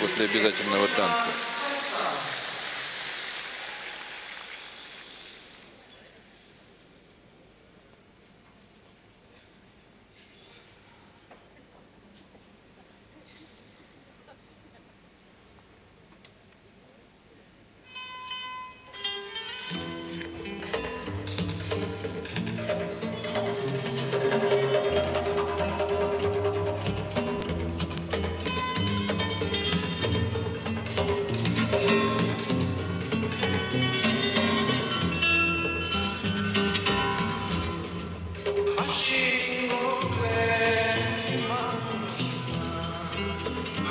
после обязательного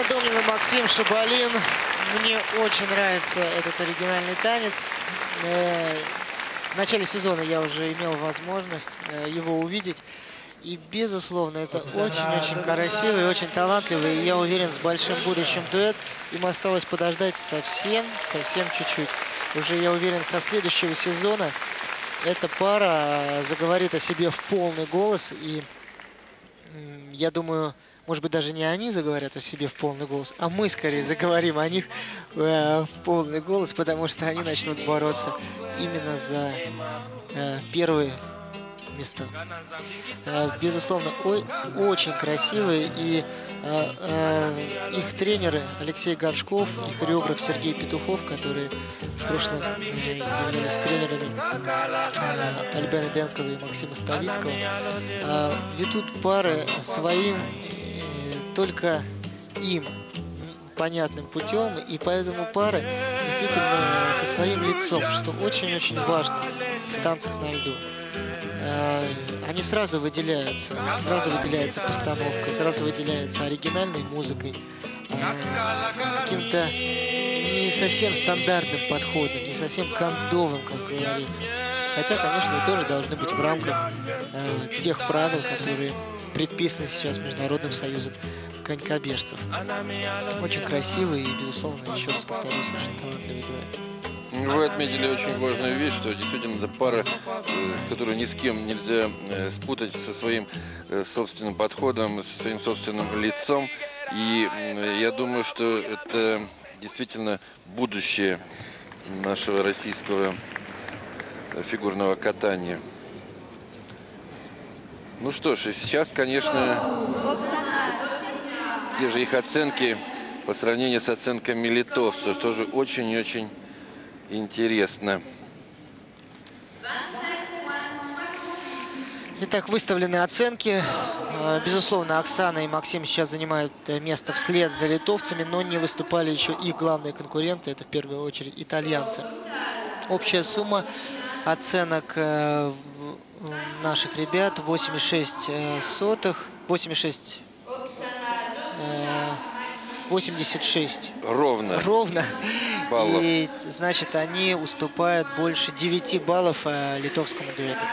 Оксана Домнина, Максим Шабалин. Мне очень нравится этот оригинальный танец. Э, В начале сезона я уже имел возможность э, его увидеть. И, безусловно, это очень-очень красивый, очень талантливый. И я уверен, с большим будущим дуэт. Им осталось подождать совсем, совсем чуть-чуть. Уже, я уверен, со следующего сезона эта пара заговорит о себе в полный голос. И я думаю, может быть, даже не они заговорят о себе в полный голос, а мы скорее заговорим о них э, в полный голос, потому что они начнут бороться именно за э, первые места. Э, безусловно, ой, очень красивые. И э, э, их тренеры Алексей Горшков и хореограф Сергей Петухов, которые в прошлом э, являлись тренерами э, Альбена Денкова и Максима Ставицкого, э, ведут пары своим только им понятным путем, и поэтому пары действительно со своим лицом, что очень-очень важно в танцах на льду. Э, Они сразу выделяются, сразу выделяется постановка, сразу выделяется оригинальной музыкой, э, каким-то не совсем стандартным подходом, не совсем кондовым, как говорится. Хотя, конечно, тоже должны быть в рамках э, тех правил, которые предписаны сейчас Международным союзом конькобежцев. Очень красивый и, безусловно, еще раз повторюсь, очень талантливый дуэт. Вы отметили очень важную вещь, что действительно это пара, э, с которой ни с кем нельзя э, спутать со своим э, собственным подходом, со своим собственным лицом. И я думаю, что это действительно будущее нашего российского фигурного катания. Ну что ж, и сейчас, конечно, те же их оценки по сравнению с оценками литовцев. Тоже очень и очень интересно. Итак, выставлены оценки. Э, Безусловно, Оксана и Максим сейчас занимают э, место вслед за литовцами, но не выступали еще их главные конкуренты. Это в первую очередь итальянцы. Общая сумма оценок э, наших ребят 86 э, сотых, 86, э, 86 Ровно ровно. баллов. И значит, они уступают больше 9 баллов э, литовскому дуэту.